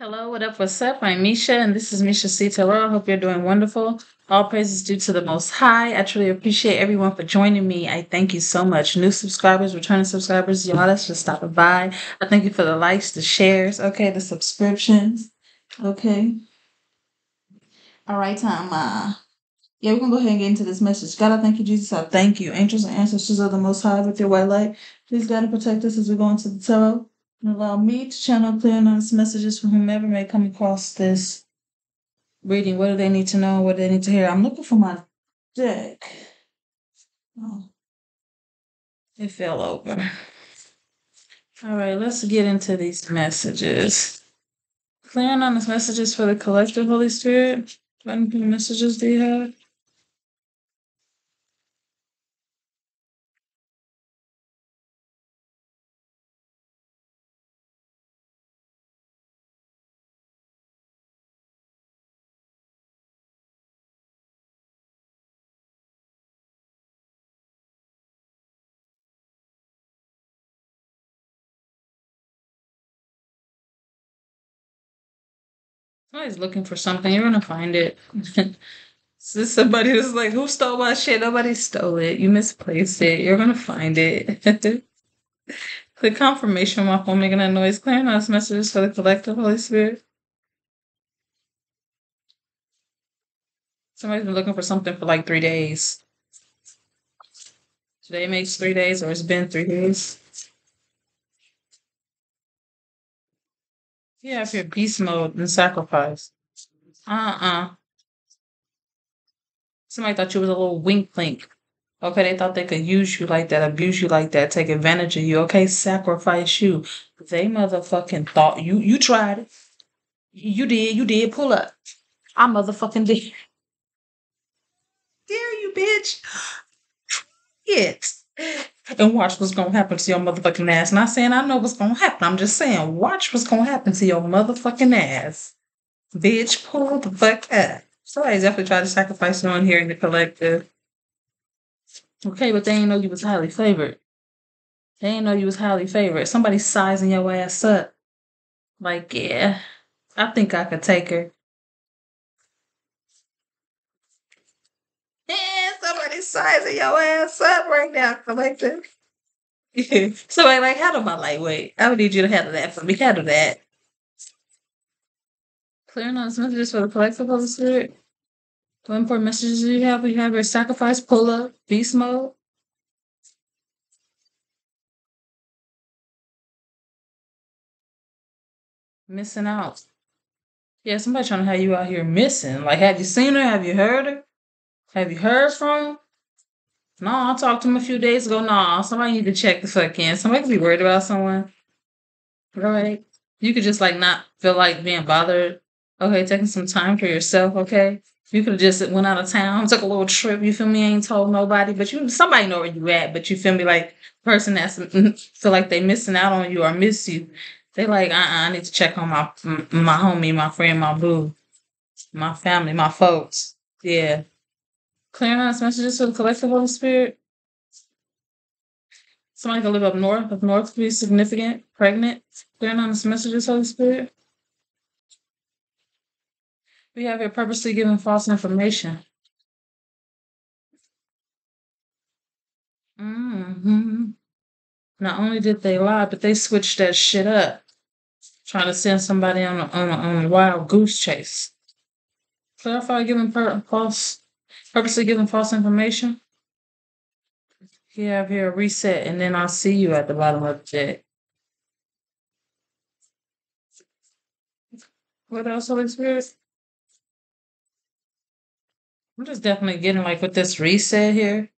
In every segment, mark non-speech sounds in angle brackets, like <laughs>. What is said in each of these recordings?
Hello, what up, what's up? I'm Meshaa, and this is Meshaa Si Tarot. I hope you're doing wonderful. All praises due to the Most High. I truly appreciate everyone for joining me. I thank you so much. New subscribers, returning subscribers, y'all that's just stopping by. I thank you for the likes, the shares, okay, the subscriptions, okay. All right, time. Uh, yeah, we're gonna go ahead and get into this message. God, I thank you, Jesus. I thank you, angels and ancestors of the Most High, with your white light. Please, God, and protect us as we go into the tarot allow me to channel clear honest messages for whomever may come across this reading. What do they need to know? What do they need to hear? I'm looking for my deck. Oh, it fell over. All right, let's get into these messages. Clear and honest messages for the collective Holy Spirit. What messages do you have? Somebody's looking for something. You're gonna find it. <laughs> so somebody was like, "Who stole my shit?" Nobody stole it. You misplaced it. You're gonna find it. <laughs> Click confirmation on my phone making that noise. Clearing us messages for the collective Holy Spirit. Somebody's been looking for something for like three days. Today makes three days, or it's been three days. Yeah, if you're beast mode and sacrifice. Uh-uh. Somebody thought you was a little wink link. Okay, they thought they could use you like that, abuse you like that, take advantage of you. Okay, sacrifice you. They motherfucking thought you you tried it. You did, you did pull up. I motherfucking did. Dare you, bitch. It. And watch what's gonna happen to your motherfucking ass. Not saying I know what's gonna happen. I'm just saying, watch what's gonna happen to your motherfucking ass. Bitch, pull the fuck up. Somebody's definitely tried to sacrifice on here in the collective. Okay, but they ain't know you was highly favored. They ain't know you was highly favored. Somebody sizing your ass up. Like, yeah, I think I could take her. Yeah, somebody sizing your ass up right now, collective. <laughs> somebody like, handle my lightweight. I would need you to handle that for me. Handle that. Clearing on messages for the collective Holy Spirit. What important messages you have? You have your sacrifice, pull up, beast mode. Missing out. Yeah, somebody trying to have you out here missing. Like, have you seen her? Have you heard her? Have you heard from? No, I talked to him a few days ago. No, somebody need to check the fuck in. Somebody could be worried about someone. Right? You could just like not feel like being bothered. Okay, taking some time for yourself, okay? You could have just went out of town, took a little trip, you feel me, ain't told nobody, but you somebody know where you at, but you feel me like person that's feel like they missing out on you or miss you. They like, uh uh I need to check on my my homie, my friend, my boo, my family, my folks. Yeah. Clearing honest messages for the collective Holy Spirit. Somebody can live up north. Up north could be significant, pregnant. Clearing honest messages, Holy Spirit. We have here purposely given false information. hmm Not only did they lie, but they switched that shit up, trying to send somebody on a, on a, on a wild goose chase. Clarify giving per- false, purposely giving false information. You have here a reset, and then I'll see you at the bottom of the deck. What else, Holy Spirit? I'm just definitely getting like with this reset here.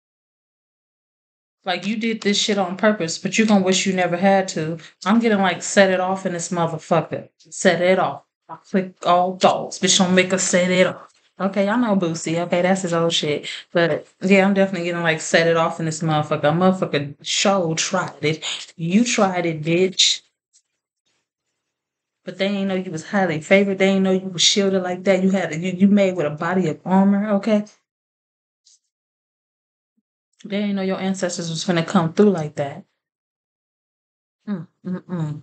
Like you did this shit on purpose, but you're gonna wish you never had to. I'm getting like set it off in this motherfucker. Set it off. I click all dogs. Bitch don't make us set it off. Okay, I know Boosie. Okay, that's his old shit. But yeah, I'm definitely getting like set it off in this motherfucker. Motherfucker show tried it. You tried it, bitch. But they ain't know you was highly favored. They ain't know you was shielded like that. You had you you made with a body of armor. Okay. They ain't know your ancestors was gonna come through like that. Mm, mm, mm.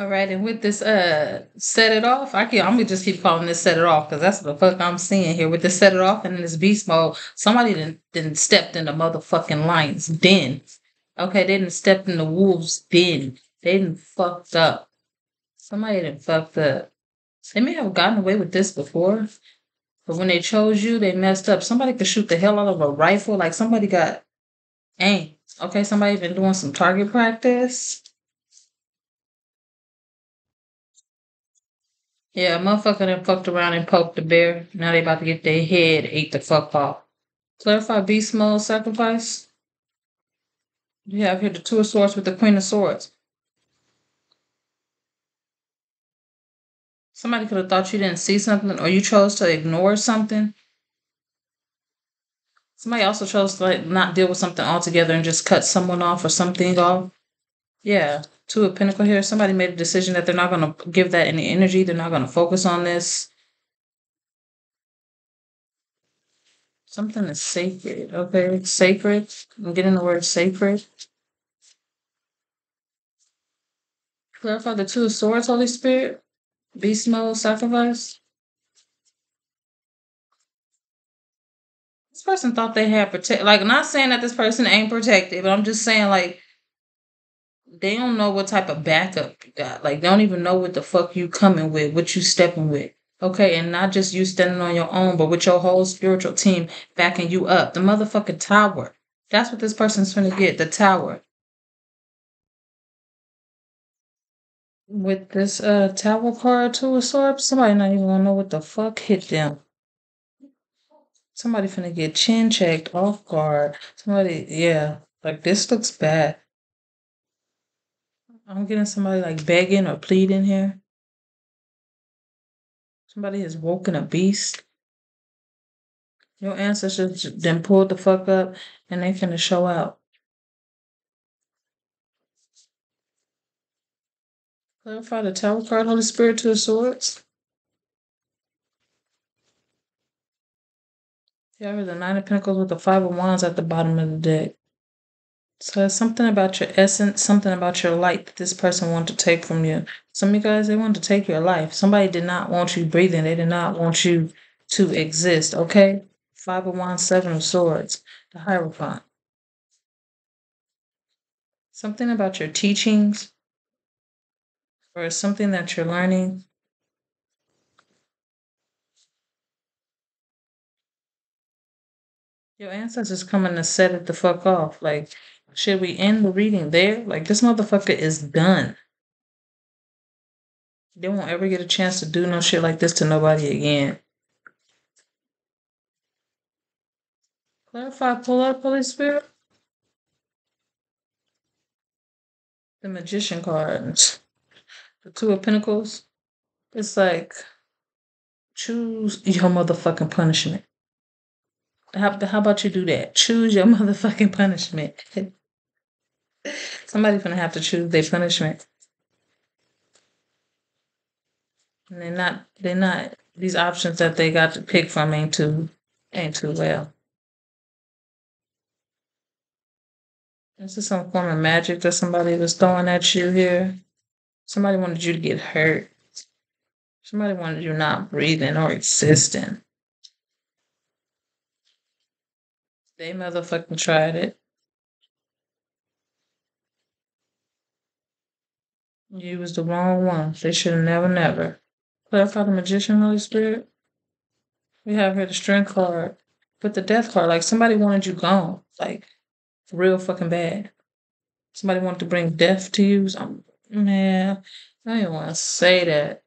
All right, and with this uh set it off, I can I'm gonna just keep calling this set it off because that's the fuck I'm seeing here with the set it off and in this beast mode. Somebody didn't didn't stepped in the motherfucking lion's den. Okay, they didn't step in the wolves' den. They didn't fucked up. Somebody didn't fucked up. They may have gotten away with this before, but when they chose you, they messed up. Somebody could shoot the hell out of a rifle. Like somebody got aim. Okay, somebody been doing some target practice. Yeah, motherfucker done fucked around and poked the bear. Now they about to get their head ate the fuck off. Clarify beast mode sacrifice. You have here the two of swords with the queen of swords. Somebody could have thought you didn't see something or you chose to ignore something. Somebody also chose to like not deal with something altogether and just cut someone off or something off. Yeah. Two of Pentacle here. Somebody made a decision that they're not going to give that any energy. They're not going to focus on this. Something is sacred. Okay. Sacred. I'm getting the word sacred. Clarify the two of swords, Holy Spirit. Beast mode, sacrifice. This person thought they had protect. Like, I'm not saying that this person ain't protected, but I'm just saying, like, they don't know what type of backup you got. Like they don't even know what the fuck you coming with, what you stepping with. Okay, and not just you standing on your own, but with your whole spiritual team backing you up. The motherfucking tower. That's what this person's gonna get, the tower. With this uh tower card to a sword, somebody not even gonna know what the fuck hit them. Somebody finna get chin checked off guard. Somebody, yeah, like this looks bad. I'm getting somebody like begging or pleading here. Somebody has woken a beast. Your ancestors then pulled the fuck up and they finna show out. Clarify the Tower card, Holy Spirit, to the swords. Yeah, the Nine of Pentacles with the Five of Wands at the bottom of the deck. So it's something about your essence, something about your light that this person wanted to take from you. Some of you guys, they wanted to take your life. Somebody did not want you breathing. They did not want you to exist, okay? Five of Wands, Seven of Swords, the Hierophant. Something about your teachings or something that you're learning. Your ancestors coming to set it the fuck off. Like, should we end the reading there? Like this motherfucker is done. They won't ever get a chance to do no shit like this to nobody again. Clarify, pull up, Holy Spirit. The Magician cards. The Two of Pentacles. It's like, choose your motherfucking punishment. How, how about you do that? Choose your <laughs> motherfucking punishment. Somebody's gonna have to choose their punishment. And they're not they're not these options that they got to pick from ain't too ain't too well. This is some form of magic that somebody was throwing at you here. Somebody wanted you to get hurt. Somebody wanted you not breathing or existing. They motherfucking tried it. You was the wrong one. They should have never, never. Clarify the magician, Holy Spirit. We have here the strength card. But the death card, like somebody wanted you gone. Like real fucking bad. Somebody wanted to bring death to you. So man, I don't want to say that.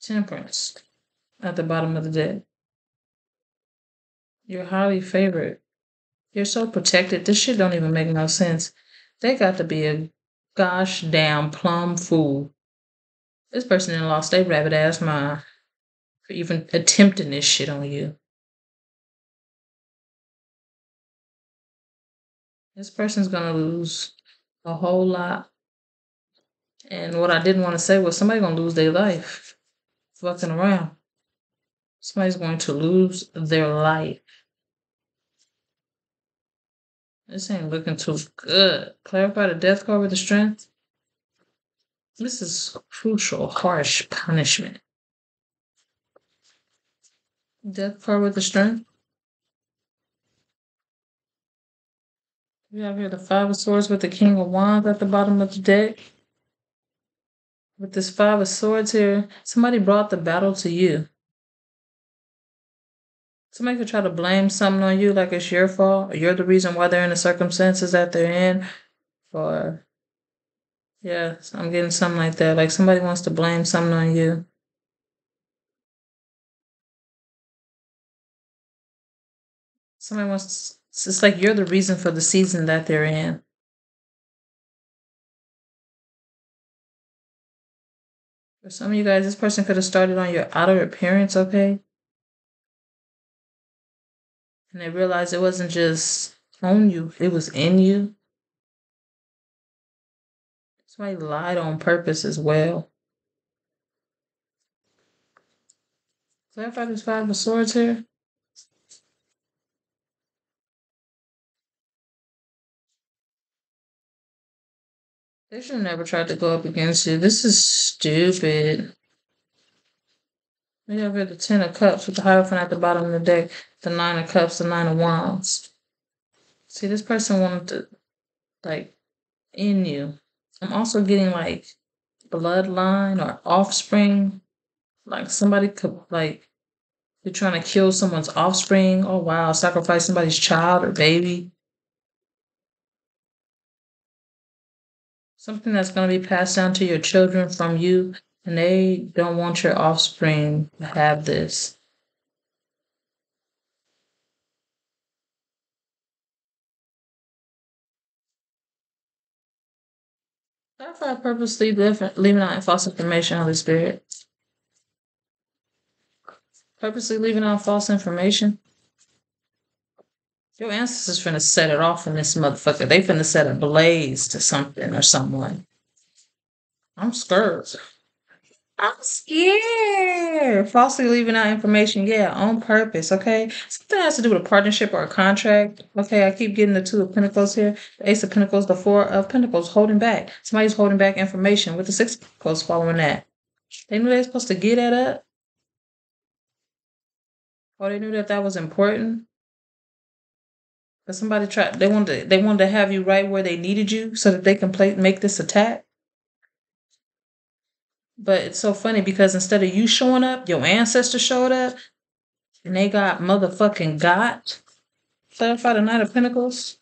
Temperance at the bottom of the deck. You're highly favored. You're so protected. This shit don't even make no sense. They got to be a gosh damn plum fool. This person in lost their rabbit ass mind for even attempting this shit on you. This person's gonna lose a whole lot. And what I didn't want to say was somebody gonna lose their life fucking around. Somebody's going to lose their life. This ain't looking too good. Clarify the death card with the strength. This is crucial, harsh punishment. Death card with the strength. We have here the Five of Swords with the King of Wands at the bottom of the deck. With this Five of Swords here, somebody brought the battle to you. Somebody could try to blame something on you like it's your fault, or you're the reason why they're in the circumstances that they're in. Or, yeah, I'm getting something like that. Like somebody wants to blame something on you. Somebody wants it's like you're the reason for the season that they're in. For some of you guys, this person could have started on your outer appearance, okay? And they realized it wasn't just on you, it was in you. Somebody lied on purpose as well. Clarify this five of swords here. They should have never tried to go up against you. This is stupid. We have here the Ten of Cups with the Hierophant at the bottom of the deck, the Nine of Cups, the Nine of Wands. See, this person wanted to, like, in you. I'm also getting, like, bloodline or offspring. Like, somebody could, like, you're trying to kill someone's offspring. Oh, wow. Sacrifice somebody's child or baby. something that's going to be passed down to your children from you, and they don't want your offspring to have this. I purposely leaving out false information, Holy Spirit. Purposely leaving out false information. Your ancestors finna set it off in this motherfucker. They finna set a blaze to something or someone. I'm scared. I'm scared. Falsely leaving out information, yeah, on purpose, okay? Something has to do with a partnership or a contract. Okay, I keep getting the two of pentacles here. The ace of pentacles, the four of pentacles, holding back. Somebody's holding back information with the six of pentacles following that. They knew they were supposed to get that up. Or they knew that that was important. But somebody tried. They wanted. To, they wanted to have you right where they needed you, so that they can play make this attack. But it's so funny because instead of you showing up, your ancestors showed up, and they got motherfucking got. Clarify the Knight of Pentacles.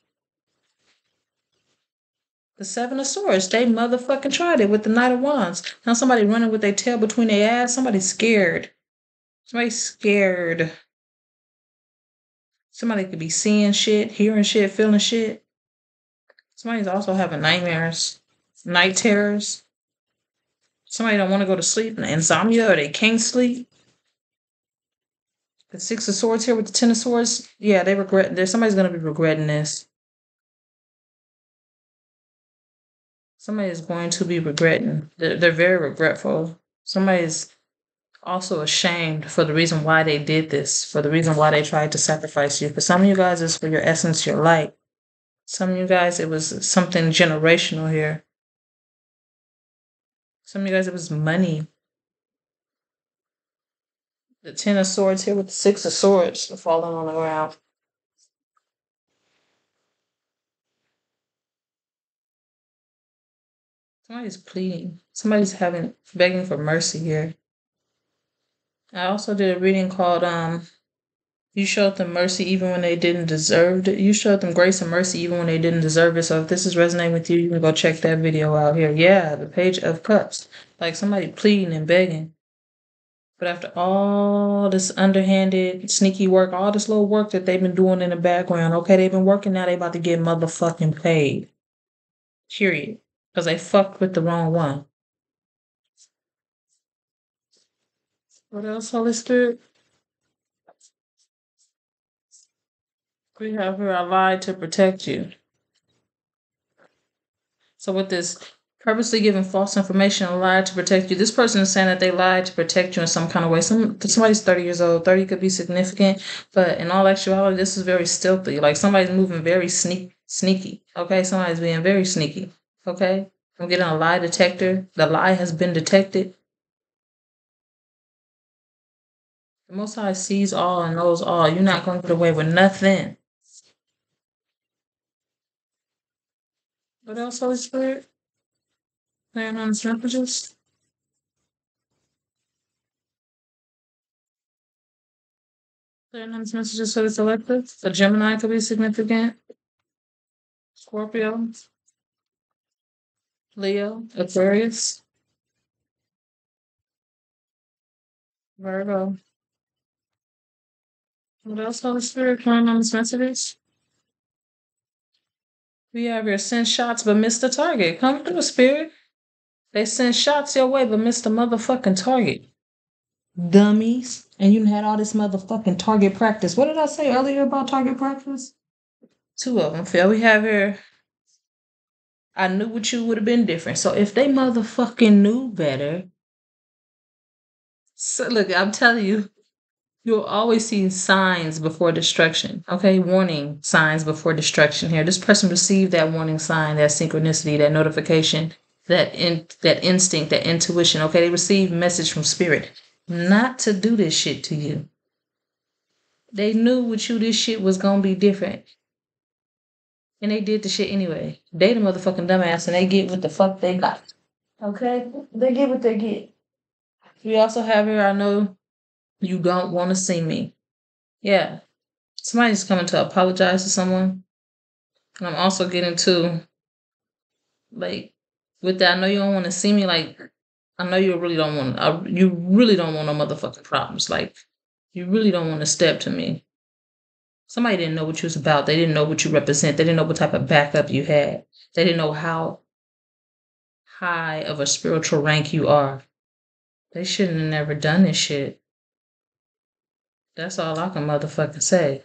The Seven of Swords. They motherfucking tried it with the Knight of Wands. Now somebody running with their tail between their ass. Somebody's scared. Somebody's scared. Somebody could be seeing shit, hearing shit, feeling shit. Somebody's also having nightmares, night terrors. Somebody don't want to go to sleep, insomnia, or they can't sleep. The six of swords here with the ten of swords, yeah, they regret. There's somebody's gonna be regretting this. Somebody is going to be regretting. They're, they're very regretful. Somebody's also ashamed for the reason why they did this, for the reason why they tried to sacrifice you. For some of you guys, it's for your essence, your light. Some of you guys, it was something generational here. Some of you guys, it was money. The Ten of Swords here with the Six of Swords falling on the ground. Somebody's pleading. Somebody's having begging for mercy here. I also did a reading called um You showed them mercy even when they didn't deserve it. You showed them grace and mercy even when they didn't deserve it. So if this is resonating with you, you can go check that video out here. Yeah, the page of cups. Like somebody pleading and begging. But after all this underhanded, sneaky work, all this little work that they've been doing in the background, okay, they've been working now, they about to get motherfucking paid. Period. Because they fucked with the wrong one. What else, Holy Spirit? We have here, I lied to protect you. So with this purposely giving false information or lied to protect you. This person is saying that they lied to protect you in some kind of way. Some somebody's 30 years old. 30 could be significant, but in all actuality, this is very stealthy. Like somebody's moving very sneak sneaky. Okay, somebody's being very sneaky. Okay. I'm getting a lie detector. The lie has been detected. The Most High sees all and knows all. You're not going to get away with nothing. What else, Holy Spirit? Playing on his messages? Playing on his messages for the selected. The Gemini could be significant. Scorpio. Leo. Aquarius. Virgo. What else, Holy Spirit? Playing on his messages? We have your send shots but missed the target. Come through, Spirit. They send shots your way but missed the motherfucking target. Dummies. And you had all this motherfucking target practice. What did I say earlier about target practice? Two of them, Phil. We have here. I knew what you would have been different. So if they motherfucking knew better. So look, I'm telling you, You'll always see signs before destruction. Okay, warning signs before destruction here. This person received that warning sign, that synchronicity, that notification, that in that instinct, that intuition. Okay, they received message from spirit not to do this shit to you. They knew with you this shit was gonna be different. And they did the shit anyway. They the motherfucking dumbass and they get what the fuck they got. Okay? They get what they get. We also have here, I know you don't want to see me. Yeah. Somebody's coming to apologize to someone. And I'm also getting to, like, with that, I know you don't want to see me. Like, I know you really don't want, I, you really don't want no motherfucking problems. Like, you really don't want to step to me. Somebody didn't know what you was about. They didn't know what you represent. They didn't know what type of backup you had. They didn't know how high of a spiritual rank you are. They shouldn't have never done this shit. That's all I can motherfucking say.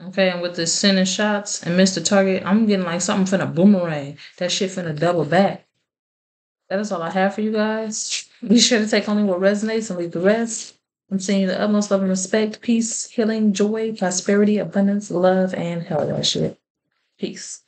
Okay, and with the sending shots and Mr. Target, I'm getting like something finna boomerang. That shit finna double back. That is all I have for you guys. <laughs> Be sure to take only what resonates and leave the rest. I'm sending you the utmost love and respect, peace, healing, joy, prosperity, abundance, love, and hell that shit. Peace.